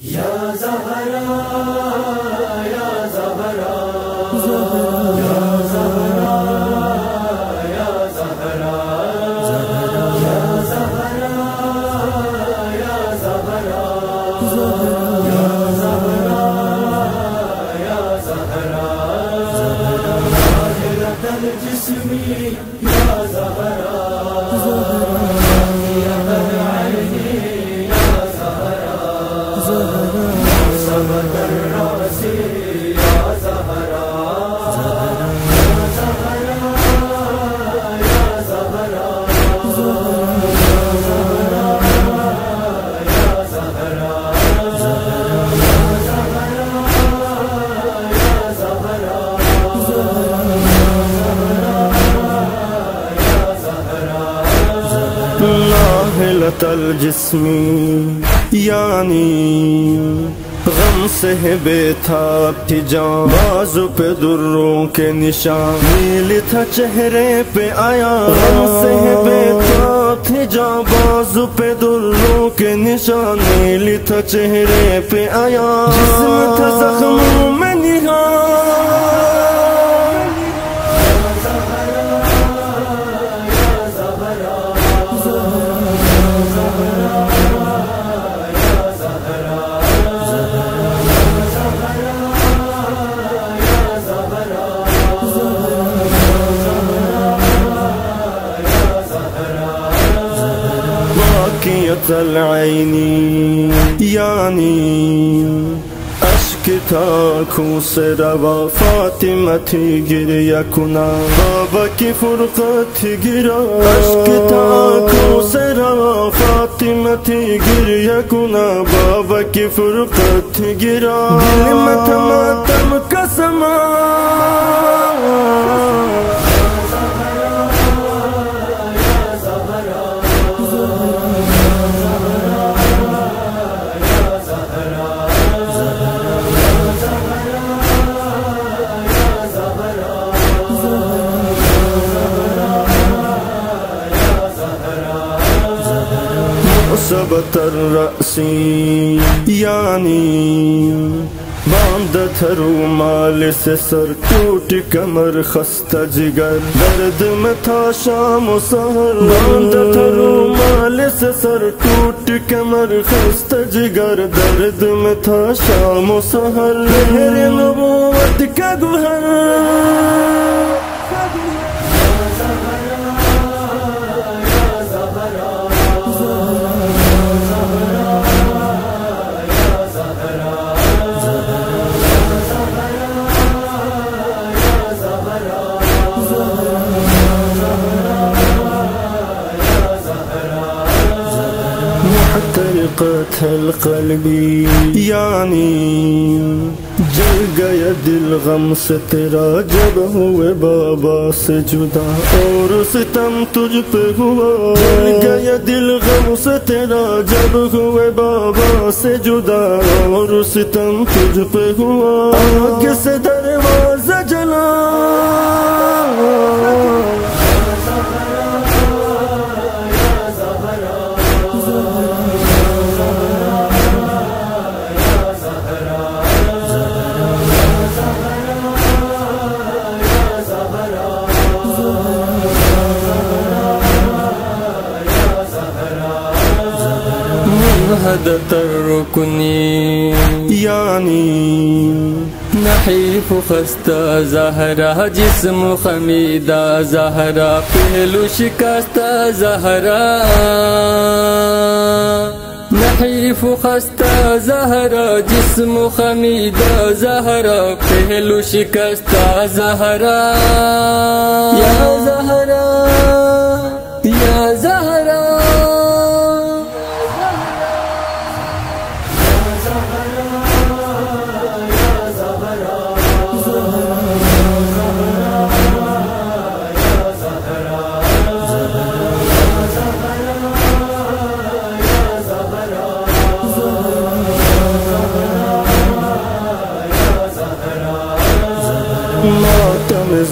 یا زہرا یا ناہلت الجسمی یعنی غم سے بے تھا تھی جان بازو پہ دروں کے نشان، نیل تھا چہرے پہ آیا، غم سے بے تھا تھی جان بازو پہ دروں کے نشان، نیل تھا چہرے پہ آیا۔ جسم تھا زخموں میں نگاہ باقیت العینی یعنی اشک تھا کھوں سے روا فاطمہ تھی گریا کنا بابا کی فرقت گرا۔ اشک تھا کھوں سے روا فاطمہ تھی گریا کنا بابا کی فرقت گرا۔ دل میں سبت الرأسی یعنی باندھ تھرو مال سے سر ٹوٹ کمر خستہ جگر، درد میں تھا شام و سہر باندھ تھرو مال سے سر ٹوٹ کمر خستہ جگر، درد میں تھا شام و سہر لہر نبوت کا گوہر۔ محترقت القلب یعنی جل گیا دل غم سے تیرا جب ہوئے بابا سے جدا اور ستم تجھ پہ ہوا۔ جل گیا دل غم سے تیرا جب ہوئے بابا سے جدا اور ستم تجھ پہ ہوا۔ آگ سے دروازہ جلا۔ وحدة الركن يعني نحيف خست زهرا جسم خميدة زهرا پهلو شكست زهرا نحيف خست زهرا جسم خميدة زهرا پهلو شكست زهرا يا زهرا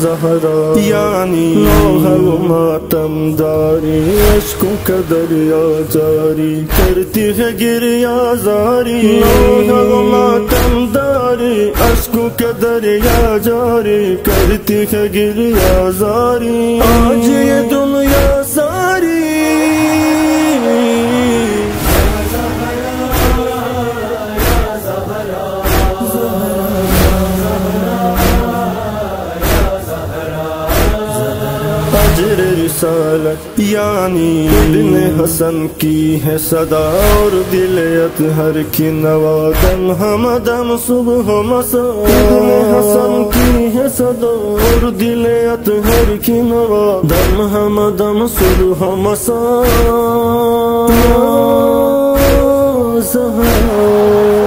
زہرا یعنی نو ماتم داری اشکوں کا دریا جاری کرتی ہے گریا زاری۔ نو ماتم داری اشکوں کا دریا جاری کرتی ہے گریا زاری۔ آج اجر رسالت یعنی ابن حسن کی ہے صدا اور دلیت ہر کی نوا دم صبح مسا۔ ابن حسن کی ہے صدا اور دلیت ہر کی نوا دم صبح مسا۔ زہرا